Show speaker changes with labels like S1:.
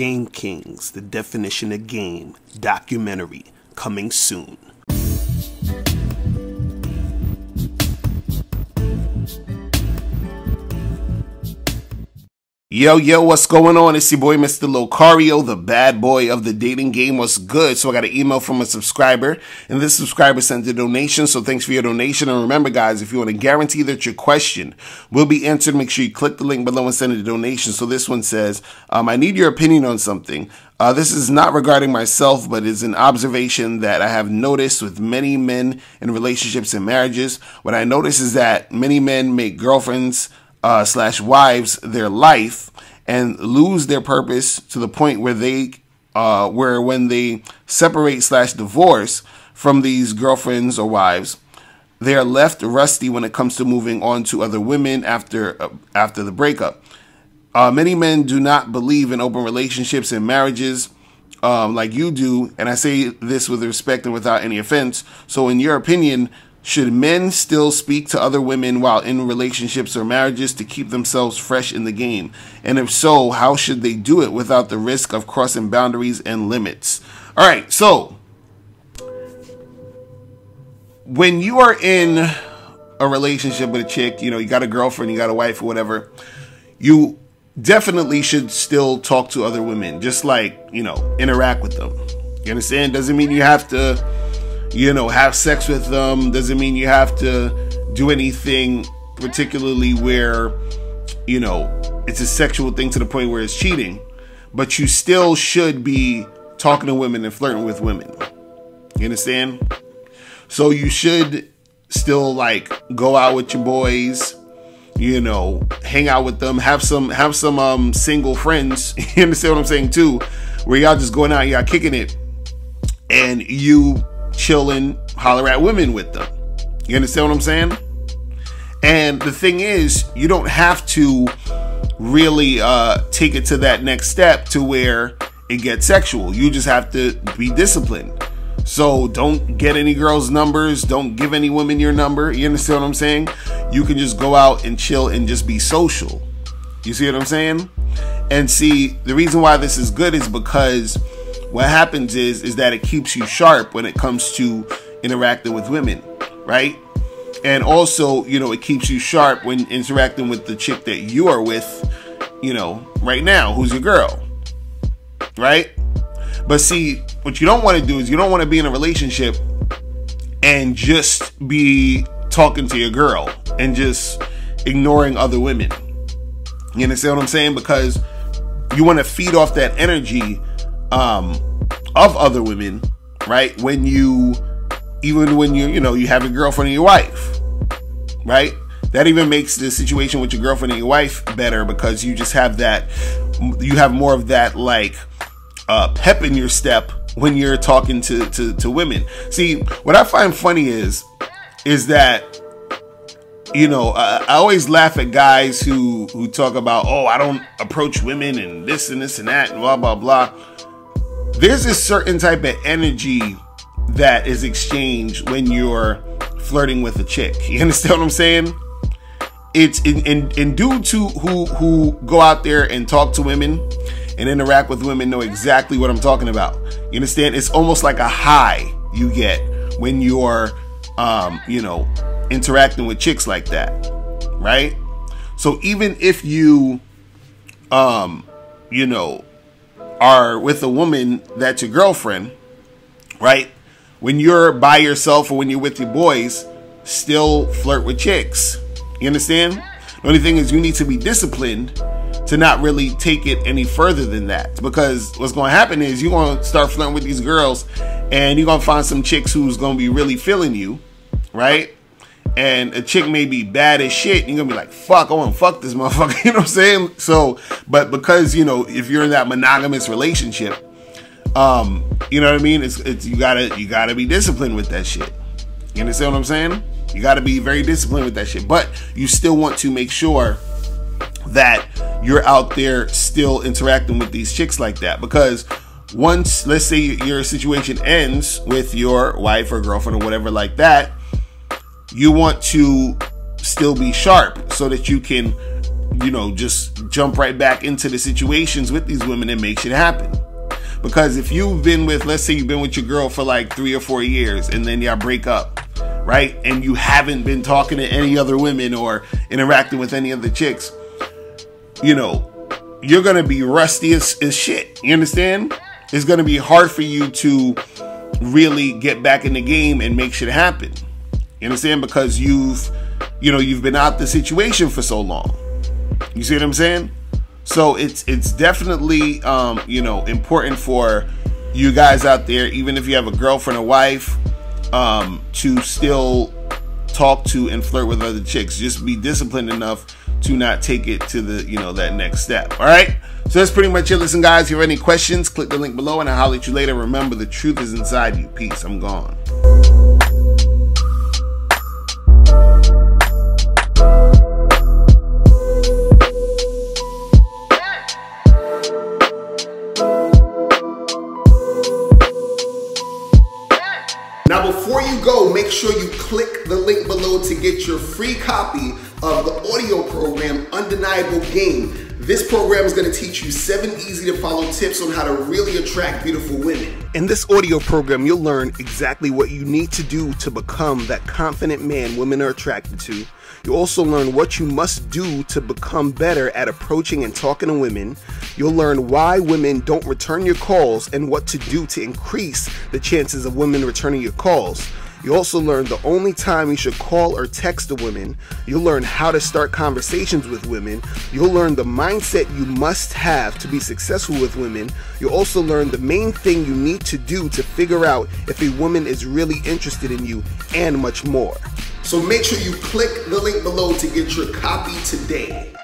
S1: Game Kings, the definition of game, documentary, coming soon. Yo, yo, what's going on? It's your boy, Mr. Locario, the bad boy of the dating game. What's good? So I got an email from a subscriber, and this subscriber sent a donation, so thanks for your donation. And remember, guys, if you want to guarantee that your question will be answered, make sure you click the link below and send a donation. So this one says, um, I need your opinion on something. Uh, this is not regarding myself, but is an observation that I have noticed with many men in relationships and marriages. What I notice is that many men make girlfriends uh, slash wives their life and lose their purpose to the point where they uh, where when they separate slash divorce from these girlfriends or wives they are left rusty when it comes to moving on to other women after uh, after the breakup. Uh, many men do not believe in open relationships and marriages um, like you do and i say this with respect and without any offense. So in your opinion should men still speak to other women while in relationships or marriages to keep themselves fresh in the game? And if so, how should they do it without the risk of crossing boundaries and limits? All right, so when you are in a relationship with a chick, you know, you got a girlfriend, you got a wife or whatever, you definitely should still talk to other women, just like, you know, interact with them. You understand? Doesn't mean you have to you know, have sex with them doesn't mean you have to do anything particularly where, you know, it's a sexual thing to the point where it's cheating, but you still should be talking to women and flirting with women. You understand? So you should still like go out with your boys, you know, hang out with them, have some have some um single friends. You understand what I'm saying too? Where y'all just going out, y'all kicking it, and you chilling, holler at women with them. You understand what I'm saying? And the thing is, you don't have to really uh, take it to that next step to where it gets sexual. You just have to be disciplined. So don't get any girls' numbers. Don't give any women your number. You understand what I'm saying? You can just go out and chill and just be social. You see what I'm saying? And see, the reason why this is good is because what happens is is that it keeps you sharp when it comes to interacting with women, right? And also, you know, it keeps you sharp when interacting with the chick that you are with, you know, right now, who's your girl. Right? But see, what you don't want to do is you don't want to be in a relationship and just be talking to your girl and just ignoring other women. You understand what I'm saying? Because you want to feed off that energy um, of other women, right? When you, even when you, you know, you have a girlfriend and your wife, right? That even makes the situation with your girlfriend and your wife better because you just have that, you have more of that like uh, pep in your step when you're talking to, to, to women. See, what I find funny is, is that you know, I, I, always laugh at guys who who talk about, oh, I don't approach women and this and this and that and blah blah blah there's a certain type of energy that is exchanged when you're flirting with a chick. You understand what I'm saying? It's in, in, in dudes who, who who go out there and talk to women and interact with women know exactly what I'm talking about. You understand? It's almost like a high you get when you're um, you know, interacting with chicks like that. Right? So even if you um, you know, are with a woman that's your girlfriend, right? When you're by yourself or when you're with your boys, still flirt with chicks. You understand? The only thing is you need to be disciplined to not really take it any further than that. Because what's going to happen is you're to start flirting with these girls and you're to find some chicks who's going to be really feeling you, right? And a chick may be bad as shit, you're gonna be like, fuck, I wanna fuck this motherfucker. You know what I'm saying? So, but because, you know, if you're in that monogamous relationship, um, you know what I mean? It's, it's, you gotta, you gotta be disciplined with that shit. You understand what I'm saying? You gotta be very disciplined with that shit. But you still want to make sure that you're out there still interacting with these chicks like that. Because once, let's say your situation ends with your wife or girlfriend or whatever like that, you want to still be sharp so that you can, you know, just jump right back into the situations with these women and make shit happen. Because if you've been with, let's say you've been with your girl for like three or four years and then y'all break up, right? And you haven't been talking to any other women or interacting with any other chicks, you know, you're gonna be rusty as, as shit. You understand? It's gonna be hard for you to really get back in the game and make shit happen. You understand? Because you've, you know, you've been out the situation for so long. You see what I'm saying? So it's it's definitely um, you know important for you guys out there, even if you have a girlfriend or wife, um, to still talk to and flirt with other chicks. Just be disciplined enough to not take it to the you know that next step. All right. So that's pretty much it. Listen, guys, if you have any questions, click the link below and I'll holler at you later. Remember, the truth is inside you. Peace. I'm gone. Make sure you click the link below to get your free copy of the audio program Undeniable Game. This program is going to teach you seven easy to follow tips on how to really attract beautiful women. In this audio program, you'll learn exactly what you need to do to become that confident man women are attracted to You'll also learn what you must do to become better at approaching and talking to women. You'll learn why women don't return your calls and what to do to increase the chances of women returning your calls. You also learn the only time you should call or text a woman. You'll learn how to start conversations with women. You'll learn the mindset you must have to be successful with women. You'll also learn the main thing you need to do to figure out if a woman is really interested in you and much more. So make sure you click the link below to get your copy today.